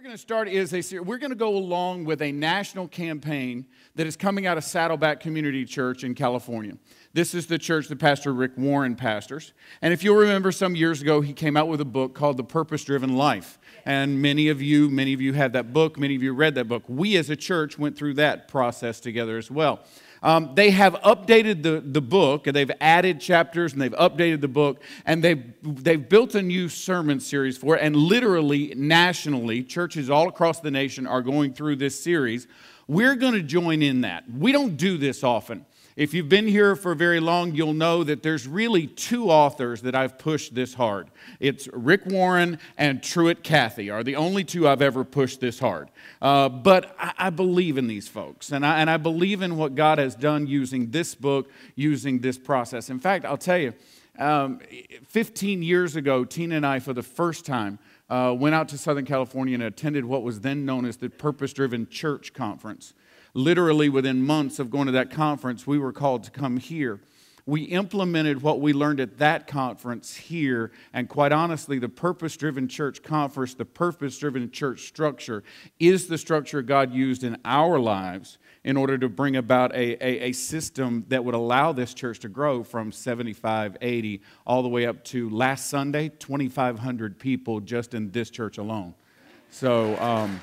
we're going to start is a. We're going to go along with a national campaign that is coming out of Saddleback Community Church in California. This is the church that Pastor Rick Warren pastors. And if you'll remember, some years ago, he came out with a book called The Purpose Driven Life. And many of you, many of you had that book. Many of you read that book. We as a church went through that process together as well. Um, they have updated the, the book, and they've added chapters, and they've updated the book, and they've, they've built a new sermon series for it. And literally, nationally, churches all across the nation are going through this series. We're going to join in that. We don't do this often. If you've been here for very long, you'll know that there's really two authors that I've pushed this hard. It's Rick Warren and Truett Cathy are the only two I've ever pushed this hard. Uh, but I, I, believe in these folks, and I, and I believe in what God has done using this book, using this process. In fact, I'll tell you, um, 15 years ago, Tina and I, for the first time, uh, went out to Southern California and attended what was then known as the Purpose Driven Church Conference literally within months of going to that conference, we were called to come here. We implemented what we learned at that conference here, and quite honestly, the purpose driven church conference, the purpose driven church structure, is the structure God used in our lives in order to bring about a, a, a, system that would allow this church to grow from 75, 80, all the way up to last Sunday, 2,500 people just in this church alone. So, um,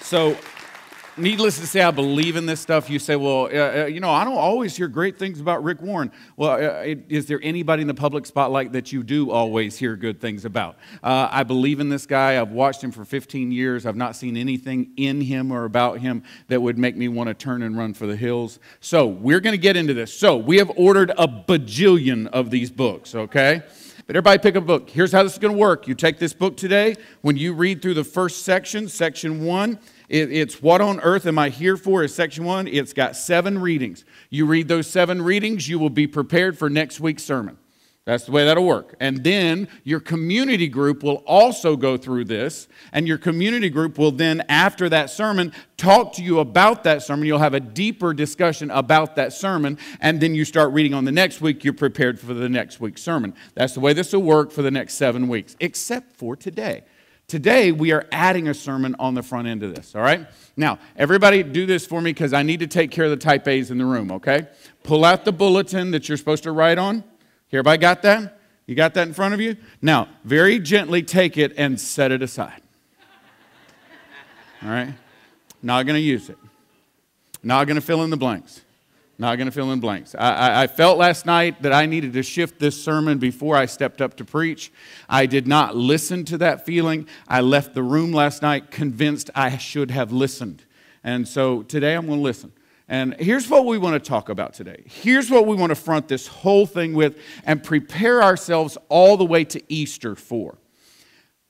so needless to say, I believe in this stuff. You say, well, uh, uh, you know, I don't always hear great things about Rick Warren. Well, uh, is there anybody in the public spotlight that you do always hear good things about? Uh, I believe in this guy. I've watched him for 15 years. I've not seen anything in him or about him that would make me want to turn and run for the hills. So we're going to get into this. So we have ordered a bajillion of these books, okay? But everybody pick a book. Here's how this is going to work. You take this book today. When you read through the first section, section one, it, it's What on Earth Am I Here For? is section one. It's got seven readings. You read those seven readings, you will be prepared for next week's sermon. That's the way that'll work. And then your community group will also go through this, and your community group will then, after that sermon, talk to you about that sermon. You'll have a deeper discussion about that sermon, and then you start reading on the next week. You're prepared for the next week's sermon. That's the way this will work for the next seven weeks, except for today. Today, we are adding a sermon on the front end of this, all right? Now, everybody do this for me because I need to take care of the type A's in the room, okay? Pull out the bulletin that you're supposed to write on. Everybody got that? You got that in front of you? Now, very gently take it and set it aside. All right? Not going to use it. Not going to fill in the blanks. Not going to fill in blanks. I, I, I, felt last night that I needed to shift this sermon before I stepped up to preach. I did not listen to that feeling. I left the room last night convinced I should have listened. And so today I'm going to listen. And here's what we want to talk about today. Here's what we want to front this whole thing with and prepare ourselves all the way to Easter for.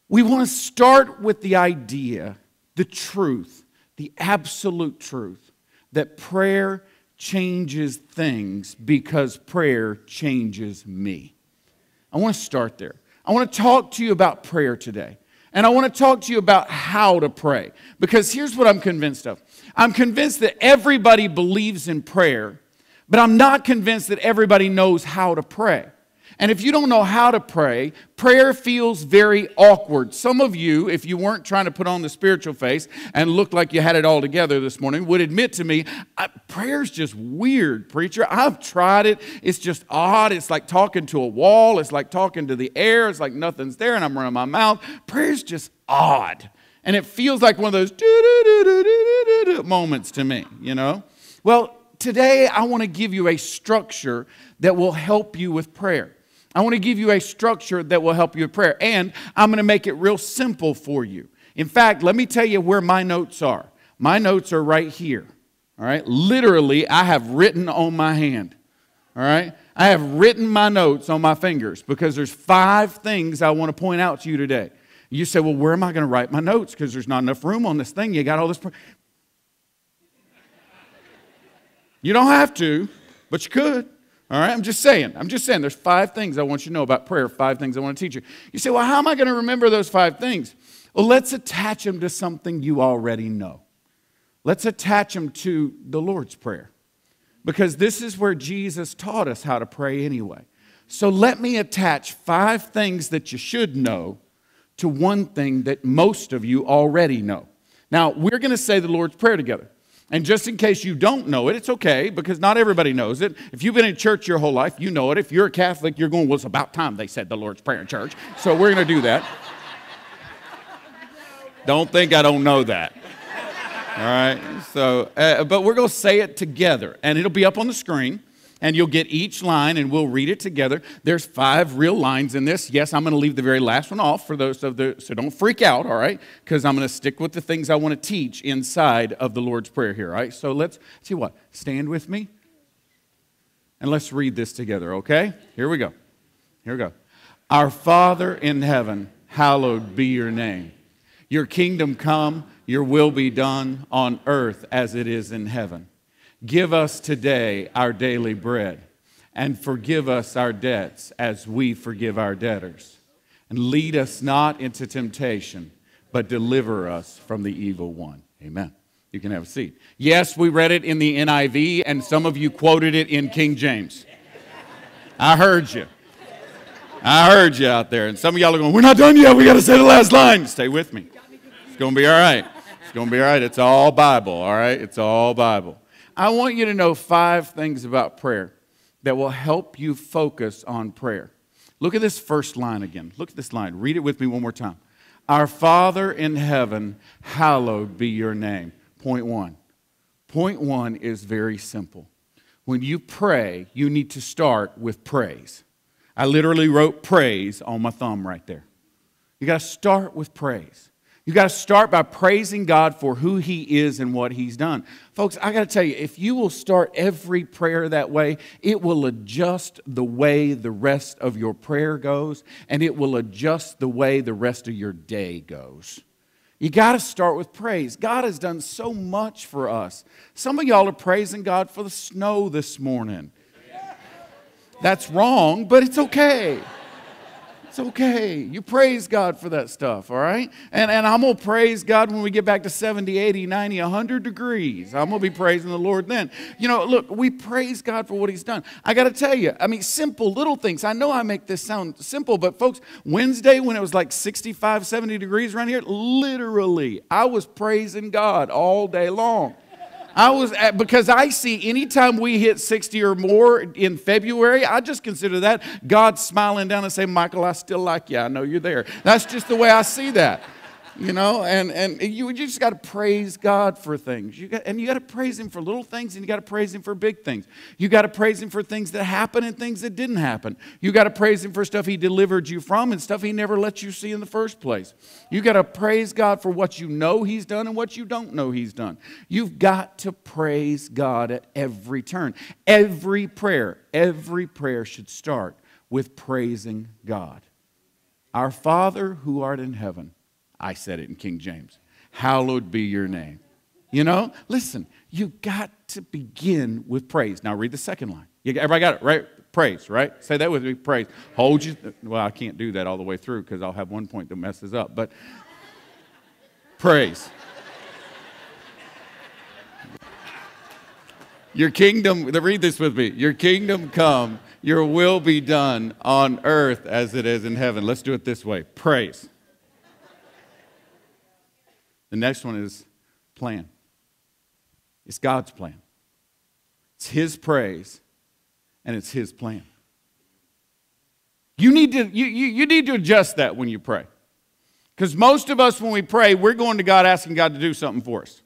We want to start with the idea, the truth, the absolute truth that prayer changes things because prayer changes me. I want to start there. I want to talk to you about prayer today. And I want to talk to you about how to pray. Because here's what I'm convinced of I'm convinced that everybody believes in prayer, but I'm not convinced that everybody knows how to pray. And if you don't know how to pray, prayer feels very awkward. Some of you, if you weren't trying to put on the spiritual face and look like you had it all together this morning, would admit to me, prayer's just weird, preacher. I've tried it. It's just odd. It's like talking to a wall, it's like talking to the air. It's like nothing's there and I'm running my mouth. Prayer's just odd. And it feels like one of those moments to me, you know? Well, today I want to give you a structure that will help you with prayer. I want to give you a structure that will help you with prayer. And I'm going to make it real simple for you. In fact, let me tell you where my notes are. My notes are right here. All right? Literally, I have written on my hand. All right? I have written my notes on my fingers because there's five things I want to point out to you today. You say, well, where am I going to write my notes? Because there's not enough room on this thing. You got all this. You don't have to, but you could. All right, I'm just saying. I'm just saying. There's five things I want you to know about prayer, five things I want to teach you. You say, well, how am I going to remember those five things? Well, let's attach them to something you already know. Let's attach them to the Lord's Prayer because this is where Jesus taught us how to pray anyway. So let me attach five things that you should know to one thing that most of you already know. Now, we're going to say the Lord's Prayer together. And just in case you don't know it, it's okay because not everybody knows it. If you've been in church your whole life, you know it. If you're a Catholic, you're going, well, it's about time they said the Lord's Prayer in church. So we're going to do that. don't think I don't know that. All right? So, uh, but we're going to say it together, and it'll be up on the screen and you'll get each line and we'll read it together. There's five real lines in this. Yes, I'm going to leave the very last one off for those of the, so don't freak out, all right? Because I'm going to stick with the things I want to teach inside of the Lord's Prayer here, all right? So let's see what? Stand with me and let's read this together, okay? Here we go. Here we go. Our Father in heaven, hallowed be your name. Your kingdom come, your will be done on earth as it is in heaven. Give us today our daily bread, and forgive us our debts as we forgive our debtors. And lead us not into temptation, but deliver us from the evil one. Amen. You can have a seat. Yes, we read it in the NIV, and some of you quoted it in King James. I heard you. I heard you out there. And some of y'all are going, We're not done yet. We got to say the last line. Stay with me. It's going to be all right. It's going to be all right. It's all Bible, all right? It's all Bible. I want you to know five things about prayer that will help you focus on prayer. Look at this first line again. Look at this line. Read it with me one more time. Our Father in heaven, hallowed be your name. Point one. Point one is very simple. When you pray, you need to start with praise. I literally wrote praise on my thumb right there. You got to start with praise. You got to start by praising God for who He is and what He's done. Folks, I got to tell you, if you will start every prayer that way, it will adjust the way the rest of your prayer goes, and it will adjust the way the rest of your day goes. You got to start with praise. God has done so much for us. Some of y'all are praising God for the snow this morning. That's wrong, but it's okay. It's okay. You praise God for that stuff, all right? And, and I'm going to praise God when we get back to 70, 80, 90, 100 degrees. I'm going to be praising the Lord then. You know, look, we praise God for what He's done. I got to tell you, I mean, simple little things. I know I make this sound simple, but folks, Wednesday when it was like 65, 70 degrees around here, literally, I was praising God all day long. I was at, because I see anytime we hit 60 or more in February, I just consider that God smiling down and saying, Michael, I still like you. I know you're there. That's just the way I see that you know, and, and you, you just got to praise God for things. You got, and you got to praise Him for little things and you got to praise Him for big things. You got to praise Him for things that happen and things that didn't happen. You got to praise Him for stuff He delivered you from and stuff He never let you see in the first place. You got to praise God for what you know He's done and what you don't know He's done. You've got to praise God at every turn. Every prayer, every prayer should start with praising God. Our Father who art in heaven I said it in King James. Hallowed be your name. You know, listen, you got to begin with praise. Now read the second line. Everybody got it, right? Praise, right? Say that with me. Praise. Hold you. Well, I can't do that all the way through because I'll have one point that messes up. But praise. Your kingdom, read this with me. Your kingdom come, your will be done on earth as it is in heaven. Let's do it this way. Praise. The next one is plan. It's God's plan. It's His praise and it's His plan. You need to, you, you, you need to adjust that when you pray. Because most of us, when we pray, we're going to God asking God to do something for us.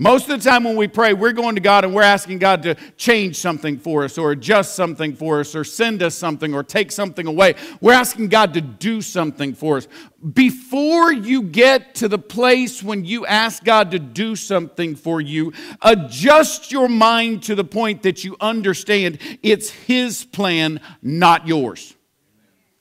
Most of the time when we pray, we're going to God and we're asking God to change something for us or adjust something for us or send us something or take something away. We're asking God to do something for us. Before you get to the place when you ask God to do something for you, adjust your mind to the point that you understand it's His plan, not yours.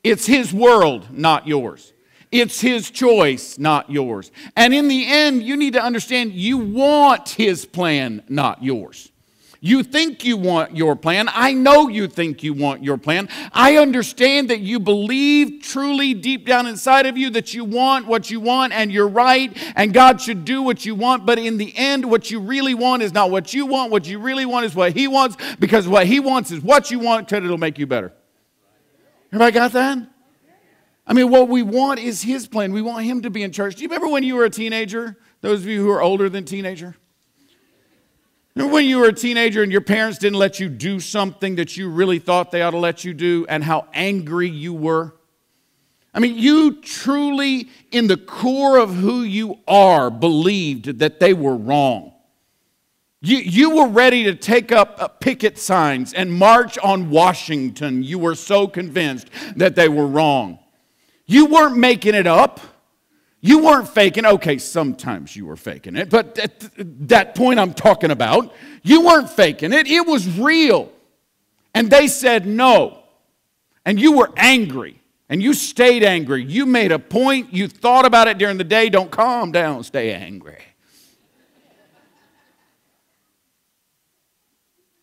It's His world, not yours. It's his choice, not yours. And in the end, you need to understand you want his plan, not yours. You think you want your plan. I know you think you want your plan. I understand that you believe truly deep down inside of you that you want what you want and you're right and God should do what you want. But in the end, what you really want is not what you want. What you really want is what He wants because what He wants is what you want because it'll make you better. Everybody got that? I mean, what we want is His plan. We want Him to be in church. Do you remember when you were a teenager? Those of you who are older than teenager? Remember when you were a teenager and your parents didn't let you do something that you really thought they ought to let you do and how angry you were? I mean, you truly, in the core of who you are, believed that they were wrong. You, you were ready to take up uh, picket signs and march on Washington. You were so convinced that they were wrong. You weren't making it up. You weren't faking. Okay, sometimes you were faking it, but at that point I'm talking about, you weren't faking it. It was real. And they said no. And you were angry. And you stayed angry. You made a point. You thought about it during the day. Don't calm down. Stay angry.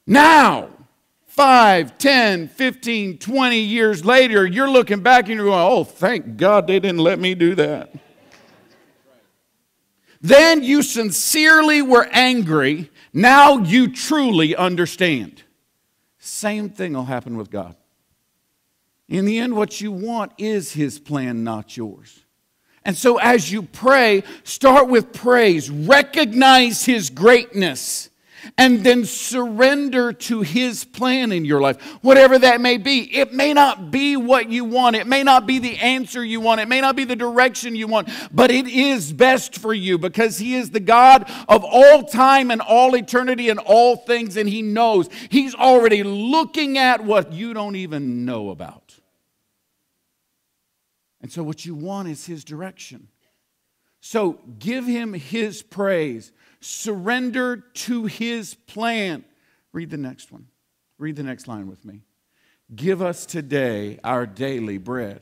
Now, 5, 10, 15, 20 years later, you're looking back and you're going, oh, thank God they didn't let me do that. Then you sincerely were angry. Now you truly understand. Same thing will happen with God. In the end, what you want is His plan, not yours. And so as you pray, start with praise, recognize His greatness and then surrender to His plan in your life, whatever that may be. It may not be what you want, it may not be the answer you want, it may not be the direction you want, but it is best for you because He is the God of all time and all eternity and all things, and He knows. He's already looking at what you don't even know about. And so, what you want is His direction. So, give Him His praise surrender to his plan. Read the next one. Read the next line with me. Give us today our daily bread.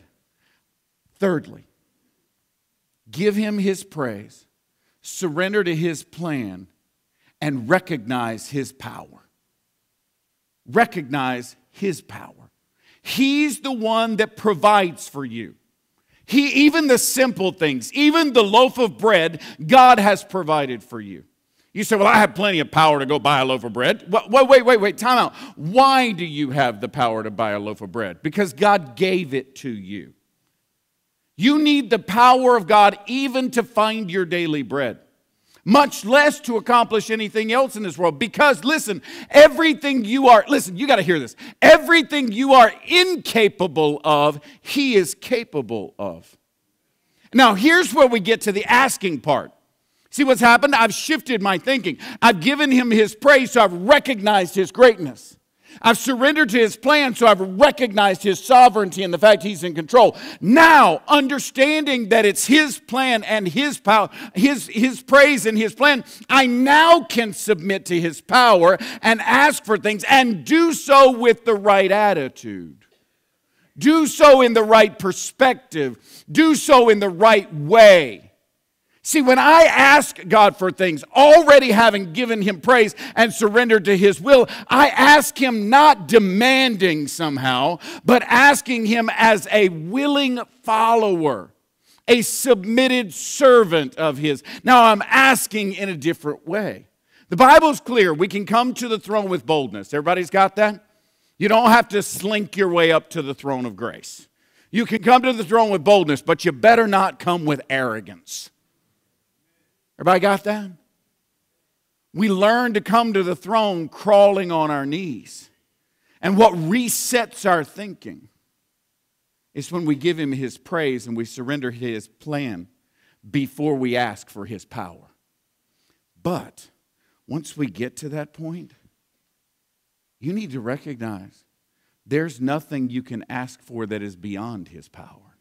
Thirdly, give him his praise, surrender to his plan, and recognize his power. Recognize his power. He's the one that provides for you. He, even the simple things, even the loaf of bread, God has provided for you. You say, Well, I have plenty of power to go buy a loaf of bread. Wait, wait, wait, wait, time out. Why do you have the power to buy a loaf of bread? Because God gave it to you. You need the power of God even to find your daily bread, much less to accomplish anything else in this world. Because, listen, everything you are, listen, you got to hear this. Everything you are incapable of, He is capable of. Now, here's where we get to the asking part. See what's happened? I've shifted my thinking. I've given him his praise, so I've recognized his greatness. I've surrendered to his plan, so I've recognized his sovereignty and the fact he's in control. Now, understanding that it's his plan and his power, his, his praise and his plan, I now can submit to his power and ask for things and do so with the right attitude. Do so in the right perspective. Do so in the right way. See, when I ask God for things, already having given Him praise and surrendered to His will, I ask Him not demanding somehow, but asking Him as a willing follower, a submitted servant of His. Now I'm asking in a different way. The Bible's clear. We can come to the throne with boldness. Everybody's got that? You don't have to slink your way up to the throne of grace. You can come to the throne with boldness, but you better not come with arrogance. Everybody got that? We learn to come to the throne crawling on our knees. And what resets our thinking is when we give Him His praise and we surrender His plan before we ask for His power. But once we get to that point, you need to recognize there's nothing you can ask for that is beyond His power.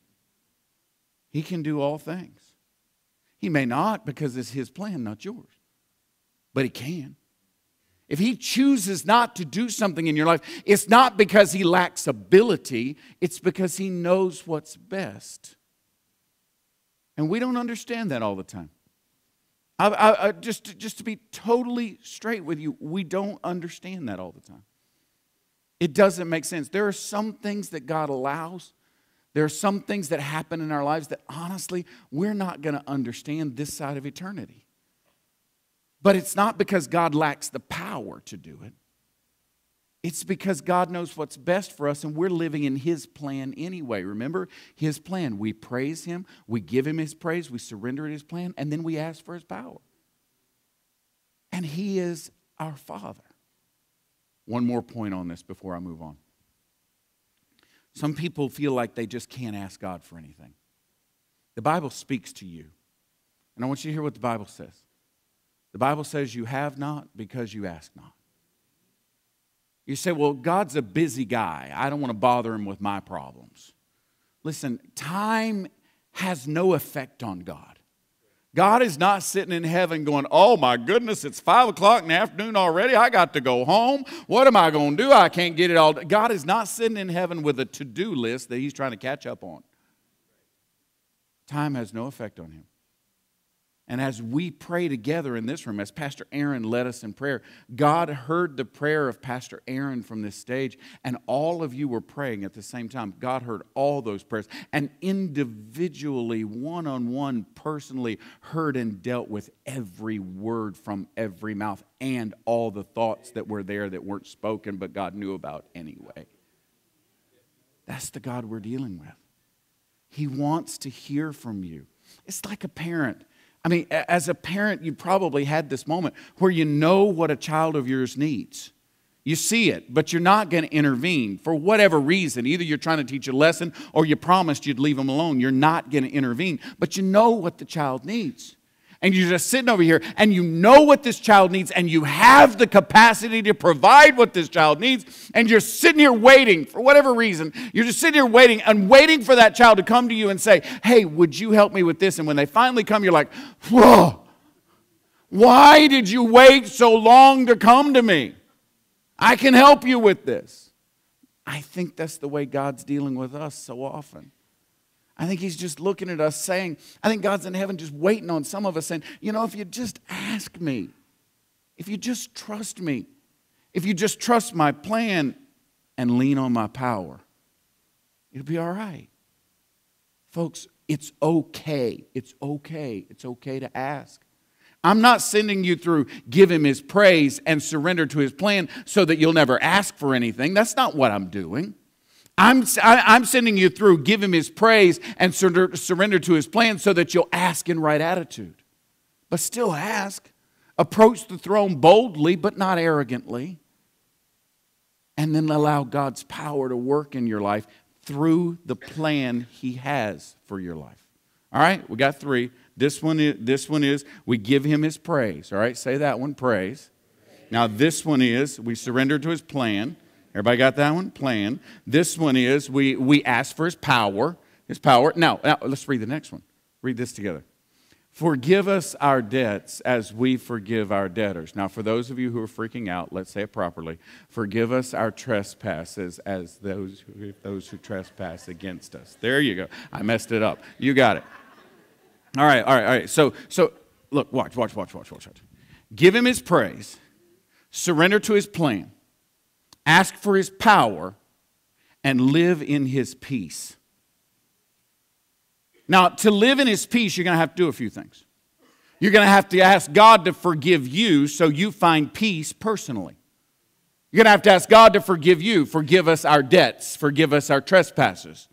He can do all things. He may not because it's his plan, not yours. But he can. If he chooses not to do something in your life, it's not because he lacks ability, it's because he knows what's best. And we don't understand that all the time. I, I, I, just, just to be totally straight with you, we don't understand that all the time. It doesn't make sense. There are some things that God allows there are some things that happen in our lives that honestly, we're not going to understand this side of eternity. But it's not because God lacks the power to do it. It's because God knows what's best for us and we're living in His plan anyway. Remember His plan. We praise Him, we give Him His praise, we surrender His plan, and then we ask for His power. And He is our Father. One more point on this before I move on. Some people feel like they just can't ask God for anything. The Bible speaks to you. And I want you to hear what the Bible says. The Bible says you have not because you ask not. You say, well, God's a busy guy. I don't want to bother him with my problems. Listen, time has no effect on God. God is not sitting in heaven going, Oh my goodness, it's five o'clock in the afternoon already. I got to go home. What am I going to do? I can't get it all. God is not sitting in heaven with a to do list that He's trying to catch up on. Time has no effect on Him. And as we pray together in this room, as Pastor Aaron led us in prayer, God heard the prayer of Pastor Aaron from this stage, and all of you were praying at the same time. God heard all those prayers, and individually, one on one, personally heard and dealt with every word from every mouth and all the thoughts that were there that weren't spoken, but God knew about anyway. That's the God we're dealing with. He wants to hear from you. It's like a parent I mean, as a parent, you probably had this moment where you know what a child of yours needs. You see it, but you're not going to intervene for whatever reason. Either you're trying to teach a lesson or you promised you'd leave them alone. You're not going to intervene, but you know what the child needs and you're just sitting over here and you know what this child needs and you have the capacity to provide what this child needs and you're sitting here waiting for whatever reason you're just sitting here waiting and waiting for that child to come to you and say hey would you help me with this? And when they finally come you're like whoa why did you wait so long to come to me? I can help you with this. I think that's the way god's dealing with us so often I think he's just looking at us saying, I think God's in heaven just waiting on some of us saying, you know, if you just ask me, if you just trust me, if you just trust my plan and lean on my power, it'll be all right. Folks, it's okay. It's okay. It's okay to ask. I'm not sending you through give him his praise and surrender to his plan so that you'll never ask for anything. That's not what I'm doing. I'm, I'm sending you through, give him his praise and surrender, surrender to his plan so that you'll ask in right attitude. But still ask. Approach the throne boldly, but not arrogantly. And then allow God's power to work in your life through the plan he has for your life. All right, we got three. This one is, this one is we give him his praise. All right, say that one, praise. Now, this one is we surrender to his plan. Everybody got that one? Plan. This one is we, we ask for his power. His power. Now, now, let's read the next one. Read this together. Forgive us our debts as we forgive our debtors. Now, for those of you who are freaking out, let's say it properly. Forgive us our trespasses as those who, those who trespass against us. There you go. I messed it up. You got it. All right, all right, all right. So, so look, watch, watch, watch, watch, watch, watch. Give him his praise. Surrender to his plan ask for his power, and live in his peace. Now, to live in his peace, you're going to have to do a few things. You're going to have to ask God to forgive you so you find peace personally. You're going to have to ask God to forgive you, forgive us our debts, forgive us our trespasses.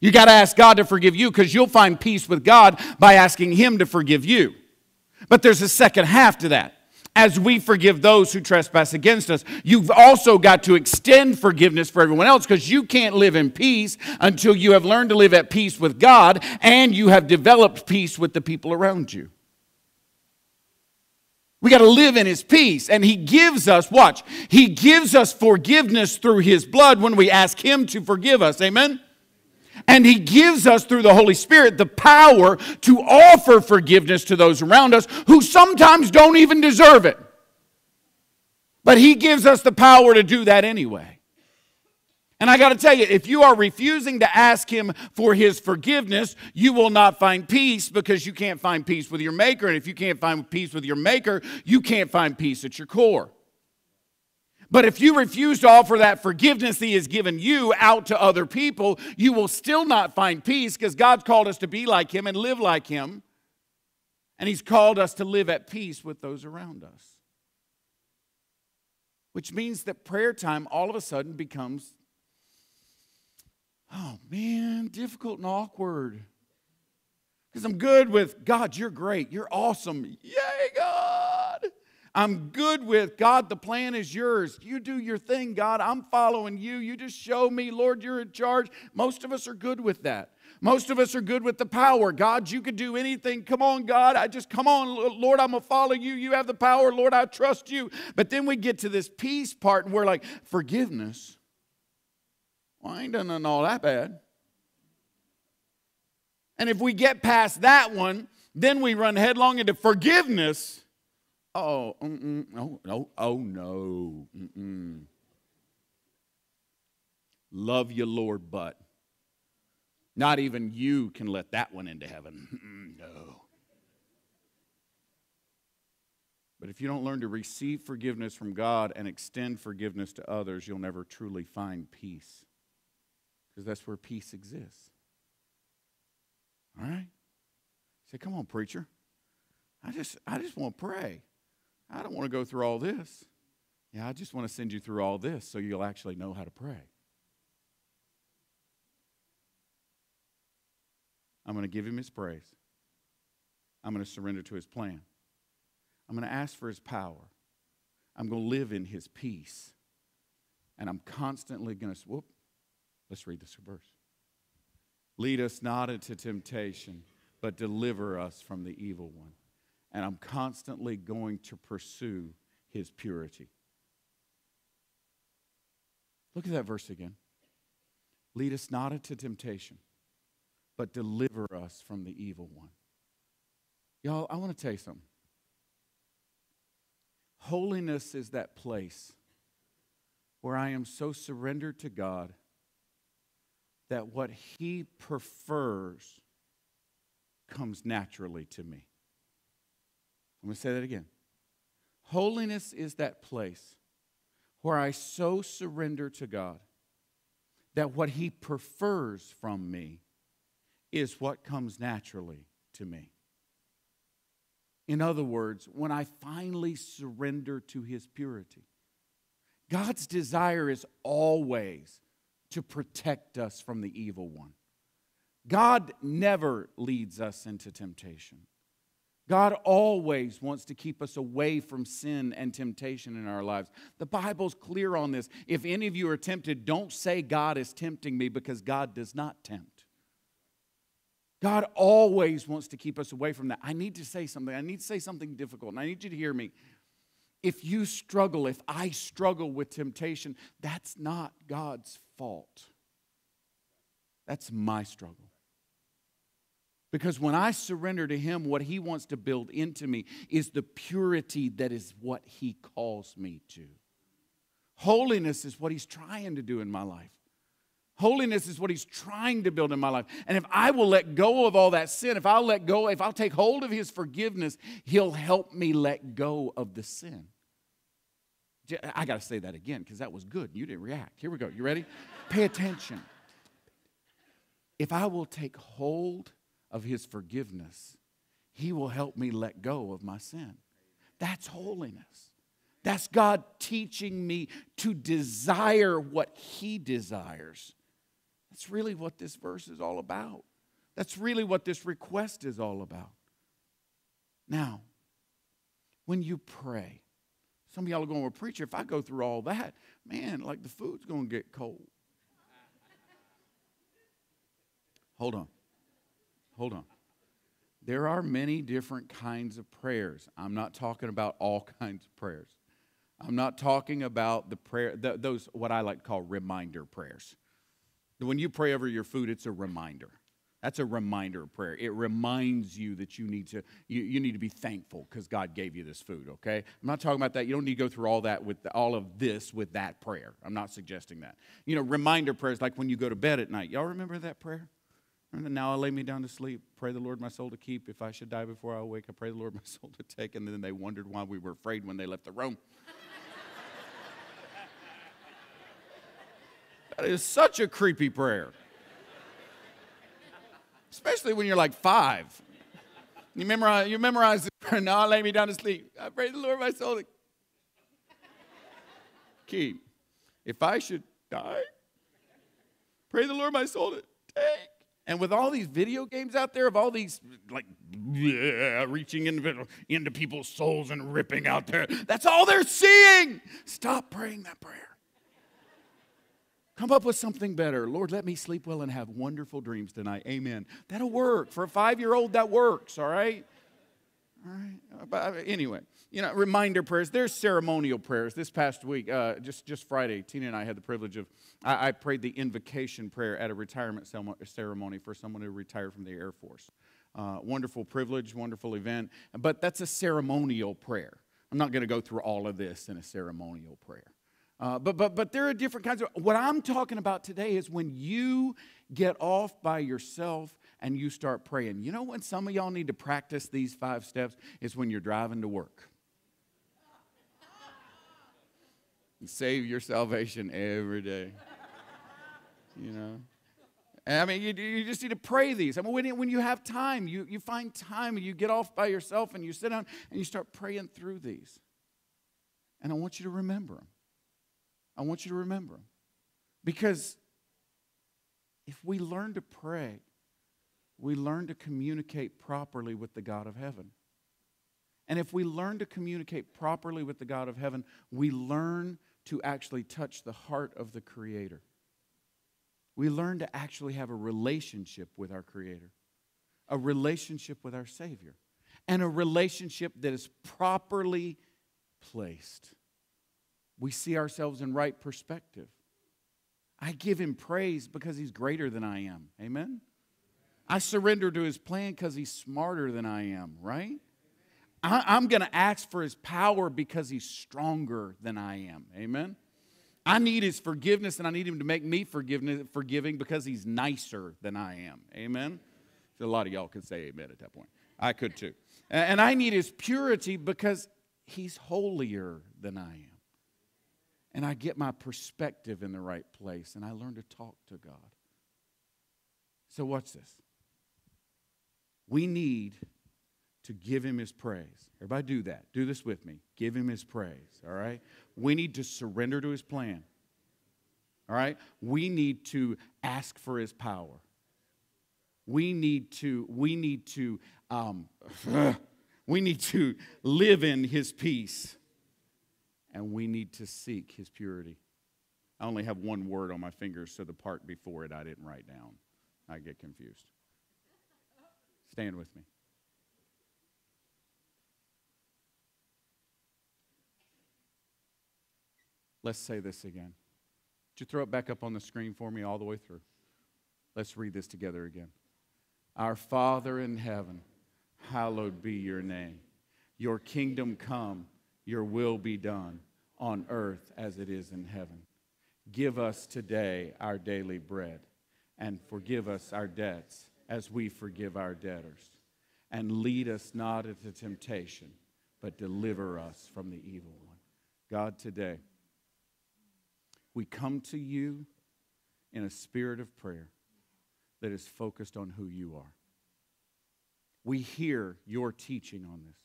You got to ask God to forgive you because you'll find peace with God by asking Him to forgive you. But there's a second half to that as we forgive those who trespass against us. You've also got to extend forgiveness for everyone else because you can't live in peace until you have learned to live at peace with God and you have developed peace with the people around you. We got to live in His peace. And He gives us, watch, He gives us forgiveness through His blood when we ask Him to forgive us. Amen? And He gives us, through the Holy Spirit, the power to offer forgiveness to those around us who sometimes don't even deserve it. But He gives us the power to do that anyway. And I got to tell you, if you are refusing to ask Him for His forgiveness, you will not find peace because you can't find peace with your Maker. And if you can't find peace with your Maker, you can't find peace at your core. But if you refuse to offer that forgiveness He has given you out to other people, you will still not find peace because God's called us to be like Him and live like Him. And He's called us to live at peace with those around us. which means that prayer time all of a sudden becomes, oh man, difficult and awkward. Because I'm good with God, you're great, you're awesome. Yay, God. I'm good with God, the plan is yours. You do your thing, God. I'm following you. You just show me, Lord, you're in charge. Most of us are good with that. Most of us are good with the power. God, you can do anything. Come on, God. I just, come on, Lord, I'm going to follow you. You have the power. Lord, I trust you. But then we get to this peace part and we're like, forgiveness. Well, I ain't done nothing all that bad. And if we get past that one, then we run headlong into forgiveness. Oh, mm-mm, oh, no, oh no. Mm-mm. Love you, Lord, but. Not even you can let that one into heaven. no. But if you don't learn to receive forgiveness from God and extend forgiveness to others, you'll never truly find peace. Because that's where peace exists. All right? Say, come on, preacher. I just, I just want to pray. I don't want to go through all this. Yeah, I just want to send you through all this so you'll actually know how to pray. I'm going to give him his praise. I'm going to surrender to his plan. I'm going to ask for his power. I'm going to live in his peace. And I'm constantly going to, whoop, let's read this verse. Lead us not into temptation, but deliver us from the evil one. And I'm constantly going to pursue his purity. Look at that verse again. Lead us not into temptation, but deliver us from the evil one. Y'all, I want to tell you something. Holiness is that place where I am so surrendered to God that what He prefers comes naturally to me. I'm going to say that again. Holiness is that place where I so surrender to God that what He prefers from me is what comes naturally to me. In other words, when I finally surrender to His purity, God's desire is always to protect us from the evil one. God never leads us into temptation. God always wants to keep us away from sin and temptation in our lives. The Bible's clear on this. If any of you are tempted, don't say God is tempting me because God does not tempt. God always wants to keep us away from that. I need to say something. I need to say something difficult, and I need you to hear me. If you struggle, if I struggle with temptation, that's not God's fault. That's my struggle. Because when I surrender to Him, what He wants to build into me is the purity that is what He calls me to. Holiness is what He's trying to do in my life. Holiness is what he's trying to build in my life. And if I will let go of all that sin, if I'll let go, if I'll take hold of his forgiveness, he'll help me let go of the sin. I got to say that again because that was good. You didn't react. Here we go. You ready? Pay attention. If I will take hold of his forgiveness, he will help me let go of my sin. That's holiness. That's God teaching me to desire what he desires that's really what this verse is all about. That's really what this request is all about. Now, when you pray, some of y'all are going, well, preacher, if I go through all that, man, like the food's going to get cold. Hold on. Hold on. There are many different kinds of prayers. I'm not talking about all kinds of prayers. I'm not talking about the prayer, those what I like to call reminder prayers. When you pray over your food, it's a reminder. That's a reminder prayer. It reminds you that you need to you, you need to be thankful because God gave you this food, okay? I'm not talking about that. You don't need to go through all that with the, all of this with that prayer. I'm not suggesting that. You know, reminder prayers like when you go to bed at night. Y'all remember that prayer? Remember, now I lay me down to sleep. Pray the Lord my soul to keep. If I should die before I wake, I pray the Lord my soul to take. And then they wondered why we were afraid when they left the room. That is such a creepy prayer. Especially when you're like five. You memorize, you memorize this prayer. Now I lay me down to sleep. I pray the Lord my soul. To keep. If I should die, pray the Lord my soul to take. And with all these video games out there of all these like yeah, reaching into, into people's souls and ripping out there, that's all they're seeing. Stop praying that prayer. Come up with something better. Lord, let me sleep well and have wonderful dreams tonight. Amen. That'll work. For a five year old, that works, all right? But anyway, you know, reminder prayers. There's ceremonial prayers. This past week, uh, just, just Friday, Tina and I had the privilege of, I, I, prayed the invocation prayer at a retirement ceremony for someone who retired from the Air Force. Uh, wonderful privilege, wonderful event. But that's a ceremonial prayer. I'm not going to go through all of this in a ceremonial prayer. Uh, but, but, but there are different kinds of. What I'm talking about today is when you get off by yourself and you start praying. You know when some of y'all need to practice these five steps? Is when you're driving to work. save your salvation every day. You know? I mean, you, you just need to pray these. I mean, when, when you have time, you, you find time and you get off by yourself and you sit down and you start praying through these. And I want you to remember them. I want you to remember them. Because if we learn to pray, we learn to communicate properly with the God of heaven. And if we learn to communicate properly with the God of heaven, we learn to actually touch the heart of the Creator. We learn to actually have a relationship with our Creator, a relationship with our Savior, and a relationship that is properly placed we see ourselves in right perspective. I give him praise because he's greater than I am. Amen? I surrender to his plan because he's smarter than I am, right? I, am going to ask for his power because he's stronger than I am. Amen? I need his forgiveness and I need him to make me forgiving because he's nicer than I am. Amen? So a lot of y'all could say amen at that point. I could too. And I need his purity because he's holier than I am and I get my perspective in the right place and I learn to talk to God. So, watch this. We need to give him his praise. Everybody, do that. Do this with me. Give him his praise, all right? We need to surrender to his plan, all right? We need to ask for his power. We need to, we need to, um, we need to live in his peace and we need to seek his purity. I only have one word on my fingers, so the part before it I didn't write down. I get confused. Stand with me. Let's say this again. Would you throw it back up on the screen for me all the way through? Let's read this together again. Our Father in heaven, hallowed be your name. Your kingdom come, your will be done on earth as it is in heaven. Give us today our daily bread, and forgive us our debts as we forgive our debtors. And lead us not into temptation, but deliver us from the evil one. God, today, we come to you in a spirit of prayer that is focused on who you are. We hear your teaching on this.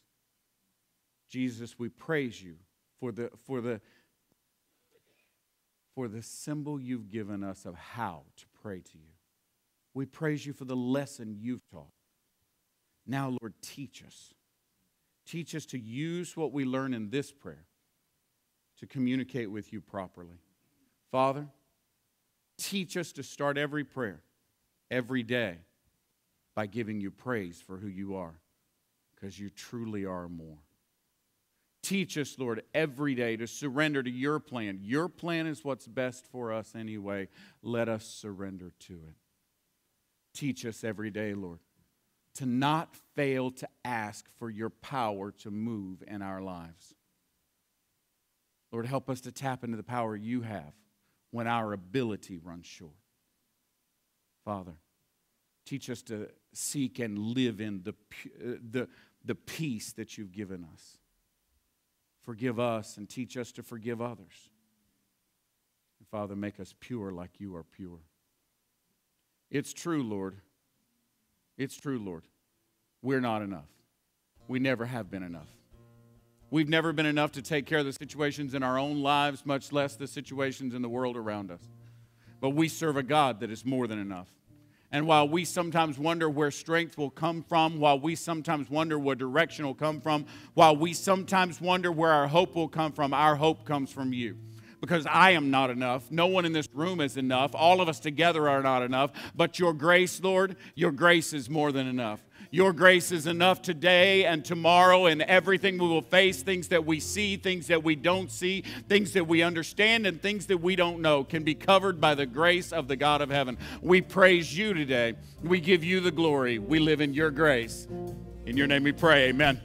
Jesus, we praise you for the, for the, for the symbol you've given us of how to pray to you. We praise you for the lesson you've taught. Now, Lord, teach us. Teach us to use what we learn in this prayer to communicate with you properly. Father, teach us to start every prayer, every day, by giving you praise for who you are, because you truly are more. Teach us, Lord, every day to surrender to your plan. Your plan is what's best for us anyway. Let us surrender to it. Teach us every day, Lord, to not fail to ask for your power to move in our lives. Lord, help us to tap into the power you have when our ability runs short. Father, teach us to seek and live in the, uh, the, the peace that you've given us forgive us and teach us to forgive others. And Father, make us pure like you are pure. It's true, Lord. It's true, Lord. We're not enough. We never have been enough. We've never been enough to take care of the situations in our own lives, much less the situations in the world around us. But we serve a God that is more than enough. And while we sometimes wonder where strength will come from, while we sometimes wonder where direction will come from, while we sometimes wonder where our hope will come from, our hope comes from you. Because I am not enough. No one in this room is enough. All of us together are not enough. But your grace, Lord, your grace is more than enough. Your grace is enough today and tomorrow and everything we will face, things that we see, things that we don't see, things that we understand, and things that we don't know can be covered by the grace of the God of heaven. We praise you today. We give you the glory. We live in your grace. In your name we pray. Amen.